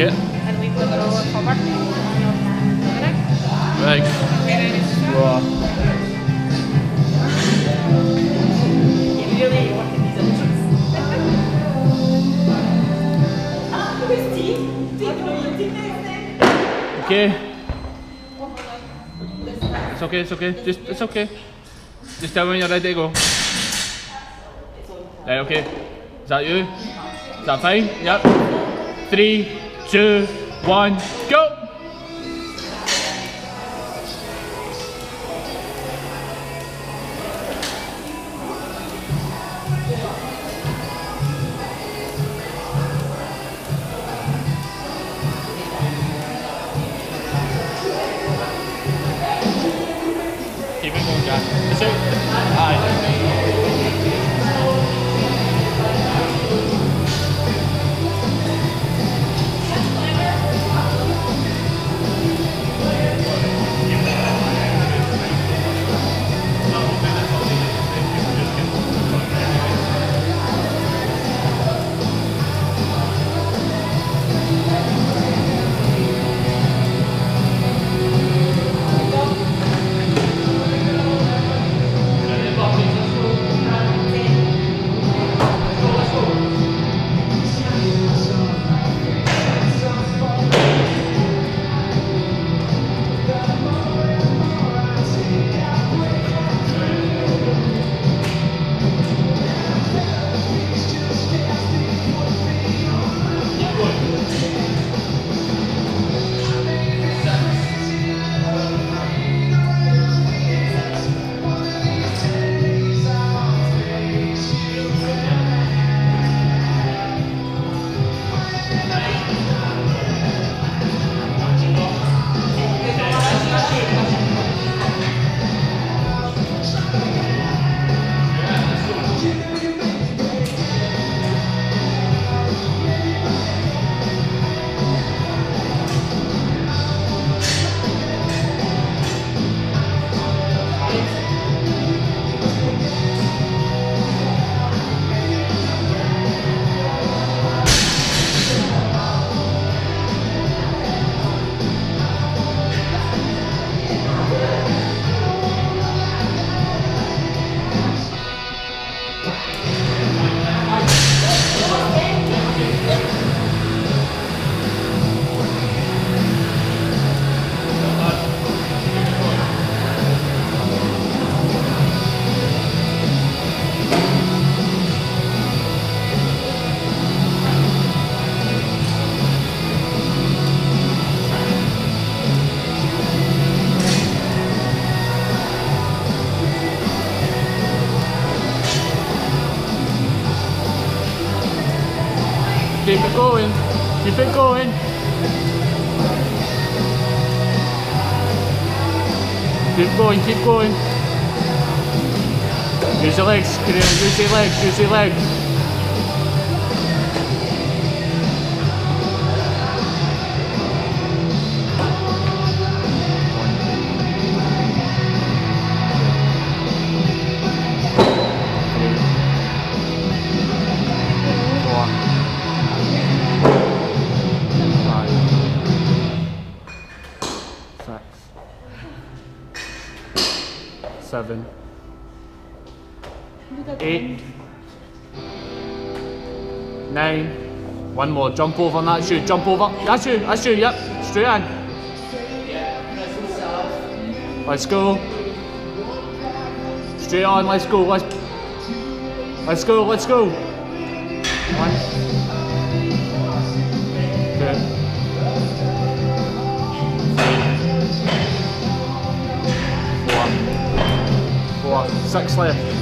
Okay. And we put it over cover. Right. Wow. You really work in these illusions. ah, who's tea? Tea, no, you tea next then. Okay. It's okay, it's okay. Just it's okay. Just tell me when you're ready to go. Right, okay. Is that you? Is that fine? Yep. Three, two, one, go! Keep it going. Keep it going. Keep going, keep going. Use your legs. Use your legs, use your legs. Eight. Nine. One more. Jump over on that shoe. Jump over. That's you. That's you. Yep. Straight in. Let's go. Straight on. Let's go. Let's. Let's go. Let's go. One. Two. Four. Four. Six left.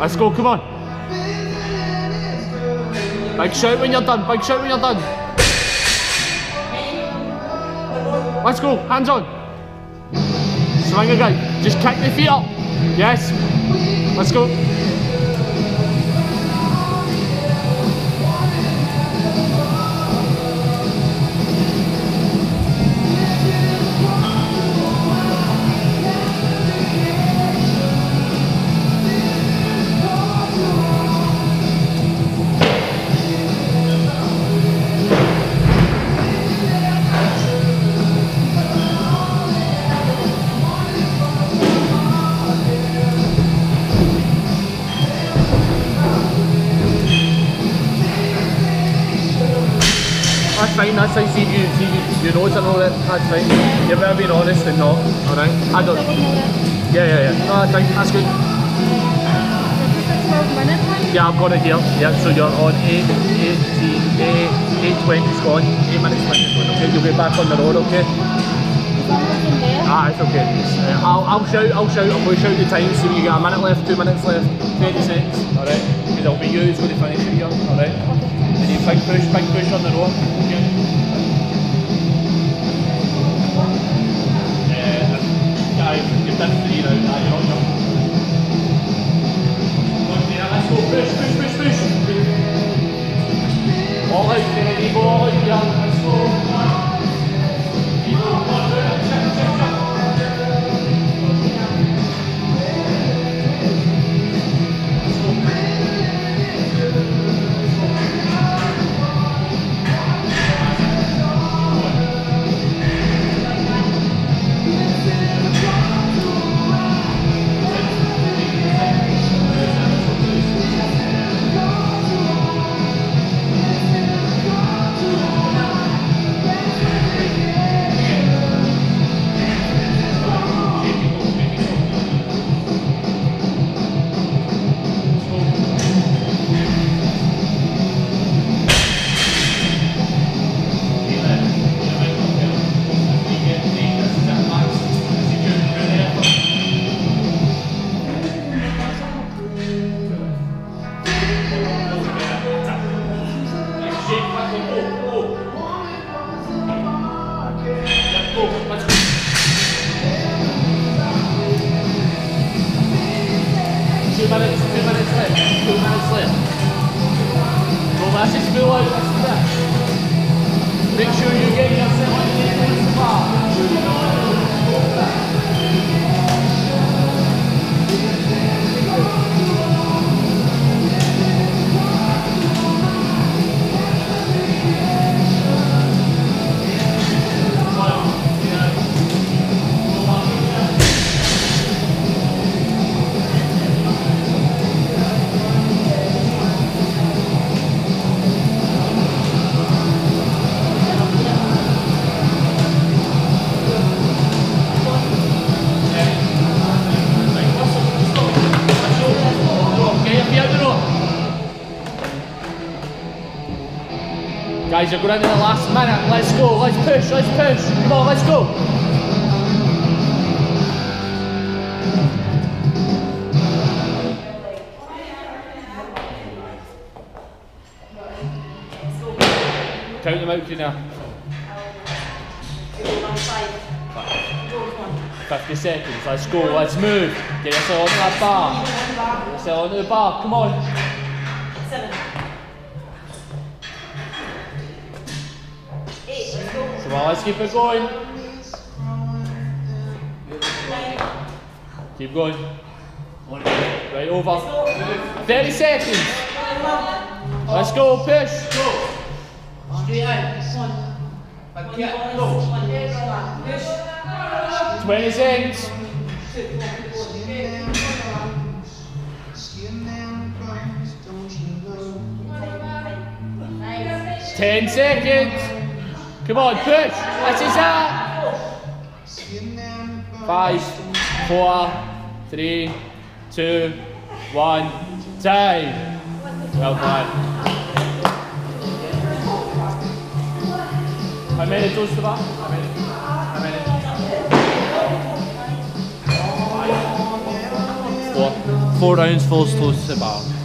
Let's go, come on. Big shout when you're done, big shout when you're done. Let's go, hands on. Swing again, just kick the feet up. Yes, let's go. That's. See, you, see, you, you know it's an all that. That's fine. You're better being honest than not. Alright? I don't. Yeah, yeah, yeah. No, that's fine. That's good. Yeah, I've got it here. Yeah, so you're on 8, 18, 8, 8, 20 's gone. 8 minutes left is gone. Okay, you'll get back on the road, okay? Ah, it's okay. Uh, I'll, I'll shout, I'll shout, I'll shout the time, when you got a minute left, two minutes left, 20 seconds, alright? Because it'll be you who's going to finish it here, alright? Big push, big push on the road. That's his Guys, you're going into the last minute. Let's go. Let's push. Let's push. Come on, let's go. Count them out to you now. 50 seconds. Let's go. Let's move. Get yourself onto that bar. Get yourself onto the bar. Come on. Come on, let's keep it going. Keep going. Right over. 30 seconds. Let's go, push. Straight in. Go. 20 seconds. Ten seconds. Come on, Chris. That is that. Five, four, three, two, one, time. Well done. How many toes to that? How many? How many? Four. Four rounds, four toes. to the bar.